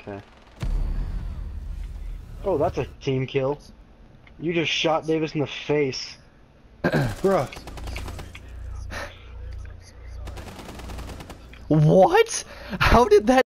Okay. Oh, that's a team kill. You just shot Davis in the face. Bruh. What? How did that